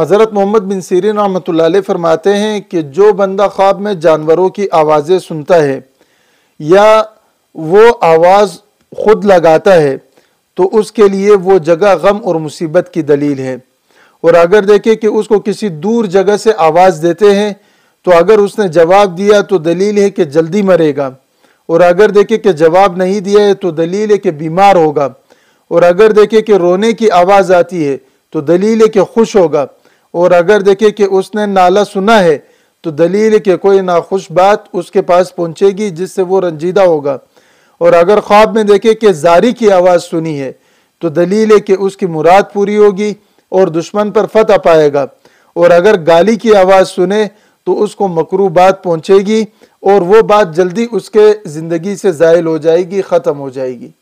हज़रत Mohammad bin Sirin रहमत फरमाते हैं कि जो बंदा ख्वाब में जानवरों की आवाज़ें सुनता है या वो आवाज़ ख़ुद लगाता है तो उसके लिए वो जगह गम और मुसीबत की दलील है। और अगर देखे कि उसको किसी दूर जगह से आवाज़ देते हैं तो अगर उसने जवाब दिया तो दलील है कि जल्दी मरेगा। और अगर देखे कि जवाब नहीं दिया है तो दलील है कि बीमार होगा। और अगर देखे कि रोने की आवाज़ आती है तो दलील है कि खुश होगा। और अगर देखे कि उसने नाला सुना है तो दलील के कोई नाखुश बात उसके पास पहुंचेगी, जिससे वो रंजीदा होगा। और अगर ख्वाब में देखे कि जारी की आवाज़ सुनी है तो दलील कि उसकी मुराद पूरी होगी और दुश्मन पर फतह पाएगा। और अगर गाली की आवाज़ सुने तो उसको मकरू बात पहुंचेगी और वो बात जल्दी उसके ज़िंदगी से ज़ायल हो जाएगी, ख़त्म हो जाएगी।